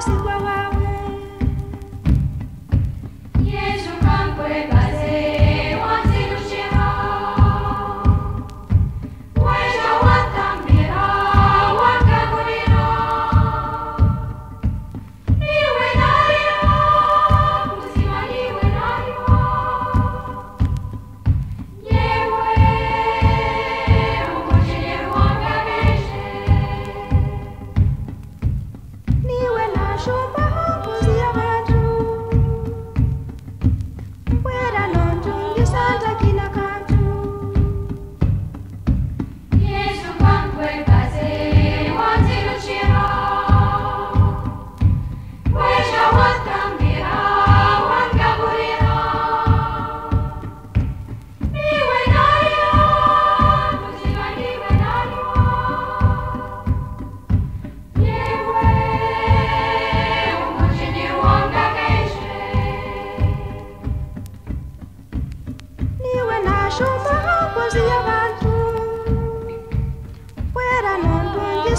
ndiomwesigwa wawe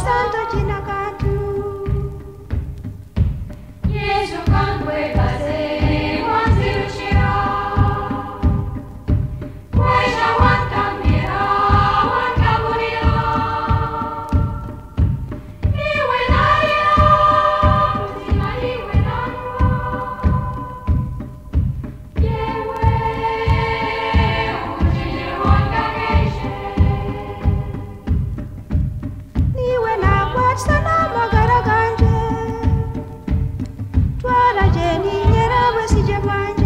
stata cena Niñera, niñera, pues si llamáis.